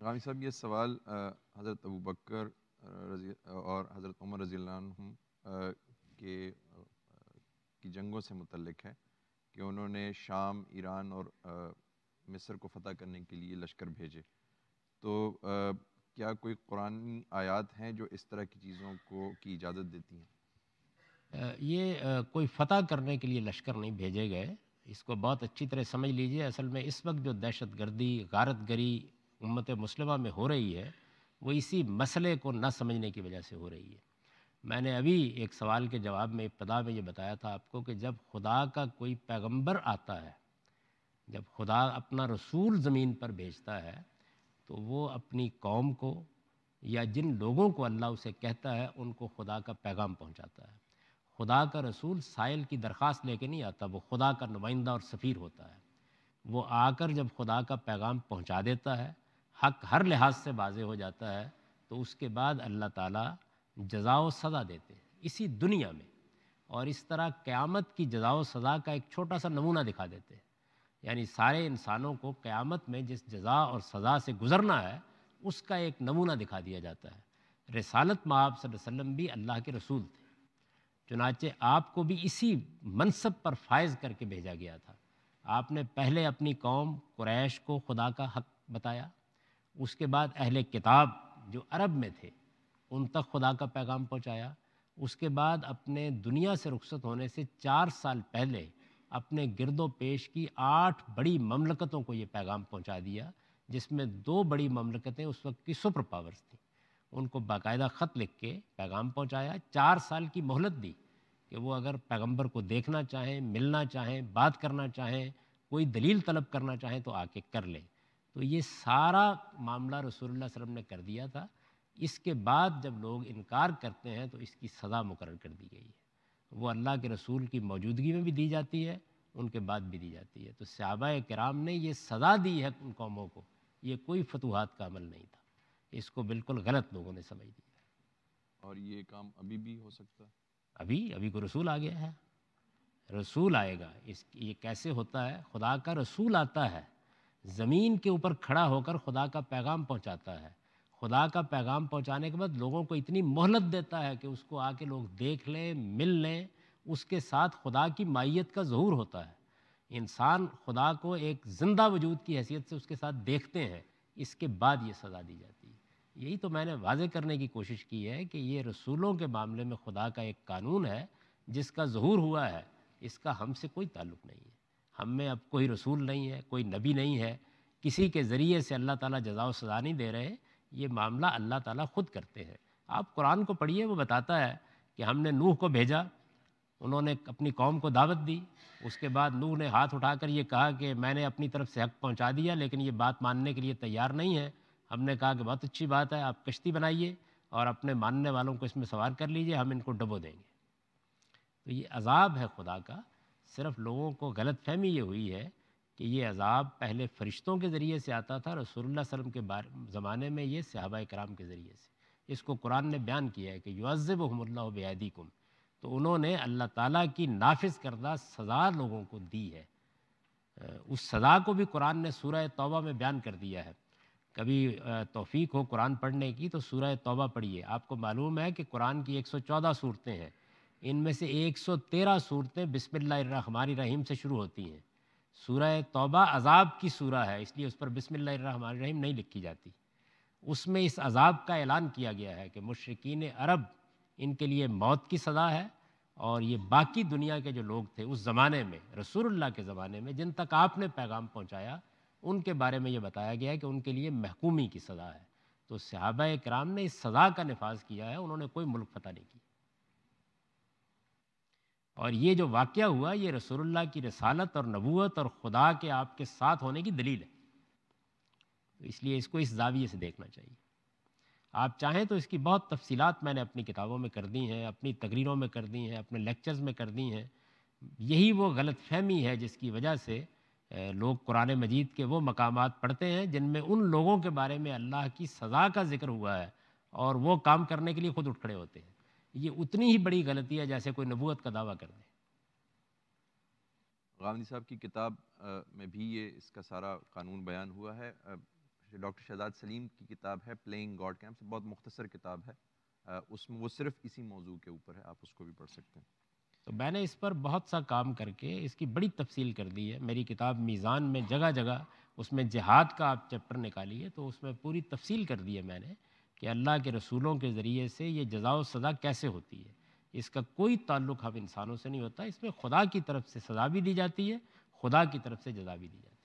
غانی صاحب، یہ سوال حضرت ابو بکر رضی اور حضرت عمر رضی اللہ عنہ کے کی جنگوں سے متعلق ہے کہ انہوں نے شام، ایران اور مصر کو فتح کرنے کے لیے لشکر بھیجے۔ تو کیا کوئی قرآن آیات ہیں جو اس طرح کی چیزوں کو، کی اجازت دیتی ہیں؟ یہ کوئی فتح کرنے کے لیے لشکر نہیں بھیجے گئے۔ اس کو بہت اچھی طرح سمجھ لیجیے، اصل میں اس وقت جو دہشت گردی، غارت گری امت مسلمہ میں ہو رہی ہے، وہ اسی مسئلے کو نہ سمجھنے کی وجہ سے ہو رہی ہے۔ میں نے ابھی ایک سوال کے جواب میں ابتدا میں یہ بتایا تھا آپ کو کہ جب خدا کا کوئی پیغمبر آتا ہے، جب خدا اپنا رسول زمین پر بھیجتا ہے، تو وہ اپنی قوم کو یا جن لوگوں کو اللہ اسے کہتا ہے، ان کو خدا کا پیغام پہنچاتا ہے۔ خدا کا رسول سائل کی درخواست لے کے نہیں آتا، وہ خدا کا نمائندہ اور سفیر ہوتا ہے۔ وہ آ کر جب خدا کا پیغام پہنچا دیتا ہے حق ہر لحاظ سے واضح ہو جاتا ہے، تو اس کے بعد اللہ تعالیٰ جزا و سزا دیتے ہیں اسی دنیا میں۔ اور اس طرح قیامت کی جزا و سزا کا ایک چھوٹا سا نمونہ دکھا دیتے ہیں۔ یعنی سارے انسانوں کو قیامت میں جس جزا اور سزا سے گزرنا ہے، اس کا ایک نمونہ دکھا دیا جاتا ہے۔ رسالت معاب صلی اللہ علیہ وسلم بھی اللہ کے رسول تھے۔ چنانچہ آپ کو بھی اسی منصب پر فائز کر کے بھیجا گیا تھا۔ آپ نے پہلے اپنی قوم قریش کو خدا کا حق بتایا۔ اس کے بعد اہل کتاب جو عرب میں تھے، ان تک خدا کا پیغام پہنچایا۔ اس کے بعد اپنے دنیا سے رخصت ہونے سے چار سال پہلے اپنے گرد و پیش کی آٹھ بڑی مملکتوں کو یہ پیغام پہنچا دیا، جس میں دو بڑی مملکتیں اس وقت کی سپر پاورز تھیں۔ ان کو باقاعدہ خط لکھ کے پیغام پہنچایا، چار سال کی مہلت دی کہ وہ اگر پیغمبر کو دیکھنا چاہیں، ملنا چاہیں، بات کرنا چاہیں، کوئی دلیل طلب کرنا چاہیں تو آ کے کر لیں۔ تو یہ سارا معاملہ رسول اللہ علیہ وسلم نے کر دیا تھا۔ اس کے بعد جب لوگ انکار کرتے ہیں تو اس کی سزا مقرر کر دی گئی ہے۔ وہ اللہ کے رسول کی موجودگی میں بھی دی جاتی ہے ان کے بعد بھی دی جاتی ہے۔ تو صحابہ کرام نے یہ سزا دی ہے ان قوموں کو۔ یہ کوئی فتوحات کا عمل نہیں تھا۔ اس کو بالکل غلط لوگوں نے سمجھ دیا۔ اور یہ کام ابھی بھی ہو سکتا ہے؟ ابھی ابھی کو رسول آ گیا ہے۔ رسول آئے گا۔ اس یہ کیسے ہوتا ہے؟ خدا کا رسول آتا ہے۔ زمین کے اوپر کھڑا ہو کر خدا کا پیغام پہنچاتا ہے۔ خدا کا پیغام پہنچانے کے بعد لوگوں کو اتنی مہلت دیتا ہے کہ اس کو آ کے لوگ دیکھ لیں، مل لیں۔ اس کے ساتھ خدا کی مائیت کا ظہور ہوتا ہے۔ انسان خدا کو ایک زندہ وجود کی حیثیت سے اس کے ساتھ دیکھتے ہیں۔ اس کے بعد یہ سزا دی جاتی ہے۔ یہی تو میں نے واضح کرنے کی کوشش کی ہے کہ یہ رسولوں کے معاملے میں خدا کا ایک قانون ہے، جس کا ظہور ہوا ہے۔ اس کا ہم سے کوئی تعلق نہیں۔ ہے ہم میں اب کوئی رسول نہیں ہے، کوئی نبی نہیں ہے، کسی کے ذریعے سے اللہ تعالیٰ جزا و سزا نہیں دے رہے، یہ معاملہ اللہ تعالیٰ خود کرتے ہیں۔ آپ قرآن کو پڑھیے، وہ بتاتا ہے کہ ہم نے نوح کو بھیجا، انہوں نے اپنی قوم کو دعوت دی، اس کے بعد نوح نے ہاتھ اٹھا کر یہ کہا کہ میں نے اپنی طرف سے حق پہنچا دیا، لیکن یہ بات ماننے کے لیے تیار نہیں ہے۔ ہم نے کہا کہ بہت اچھی بات ہے، آپ کشتی بنائیے اور اپنے ماننے والوں کو اس میں سوار کر لیجیے، ہم ان کو ڈبو دیں گے۔ تو یہ عذاب ہے خدا کا صرف لوگوں کو غلط فہمی یہ ہوئی ہے کہ یہ عذاب پہلے فرشتوں کے ذریعے سے آتا تھا، رسول اللہ علیہ وسلم کے زمانے میں یہ صحابہ کرام کے ذریعے سے۔ اس کو قرآن نے بیان کیا ہے کہ یعذب و اللہ بیادی کم تو انہوں نے اللہ تعالیٰ کی نافذ کردہ سزا لوگوں کو دی ہے۔ اس سزا کو بھی قرآن نے سورہ توبہ میں بیان کر دیا ہے۔ کبھی توفیق ہو قرآن پڑھنے کی تو سورہ توبہ پڑھیے۔ آپ کو معلوم ہے کہ قرآن کی ایک سو چودہ صورتیں ہیں۔ ان میں سے ایک سو تیرہ صورتیں بسم اللہ الرحمن الرحیم سے شروع ہوتی ہیں۔ سورہ توبہ عذاب کی سورہ ہے، اس لیے اس پر بسم اللہ الرحمن الرحیم نہیں لکھی جاتی۔ اس میں اس عذاب کا اعلان کیا گیا ہے کہ مشرقین عرب ان کے لیے موت کی سزا ہے اور یہ باقی دنیا کے جو لوگ تھے اس زمانے میں، رسول اللہ کے زمانے میں، جن تک آپ نے پیغام پہنچایا، ان کے بارے میں یہ بتایا گیا ہے کہ ان کے لیے محکومی کی سزا ہے۔ تو صحابہ کرام نے اس سزا کا نفاذ کیا ہے، انہوں نے کوئی ملک فتح نہیں کی اور یہ جو واقعہ ہوا، یہ رسول اللہ کی رسالت اور نبوت اور خدا کے آپ کے ساتھ ہونے کی دلیل ہے۔ تو اس لیے اس کو اس زاویے سے دیکھنا چاہیے۔ آپ چاہیں تو اس کی بہت تفصیلات میں نے اپنی کتابوں میں کر دی ہیں، اپنی تقریروں میں کر دی ہیں، اپنے لیکچرز میں کر دی ہیں۔ یہی وہ غلط فہمی ہے جس کی وجہ سے لوگ قرآن مجید کے وہ مقامات پڑھتے ہیں جن میں ان لوگوں کے بارے میں اللہ کی سزا کا ذکر ہوا ہے اور وہ کام کرنے کے لیے خود اٹھ کھڑے ہوتے ہیں۔ یہ اتنی ہی بڑی غلطی ہے جیسے کوئی نبوت کا دعویٰ کر دے۔ غامدی صاحب کی کتاب میں بھی یہ اس کا سارا قانون بیان ہوا ہے۔ ڈاکٹر شہزاد سلیم کی کتاب ہے پلینگ گاڈ کیمپس بہت مختصر کتاب ہے۔ اس میں وہ صرف اسی موضوع کے اوپر ہے آپ اس کو بھی پڑھ سکتے ہیں۔ تو میں نے اس پر بہت سا کام کر کے اس کی بڑی تفصیل کر دی ہے۔ میری کتاب میزان میں جگہ جگہ اس میں جہاد کا آپ چیپٹر نکالیے تو اس میں پوری تفصیل کر دی ہے میں نے۔ کہ اللہ کے رسولوں کے ذریعے سے یہ جزا و سزا کیسے ہوتی ہے؟ اس کا کوئی تعلق ہم انسانوں سے نہیں ہوتا، اس میں خدا کی طرف سے سزا بھی دی جاتی ہے، خدا کی طرف سے جزا بھی دی جاتی ہے۔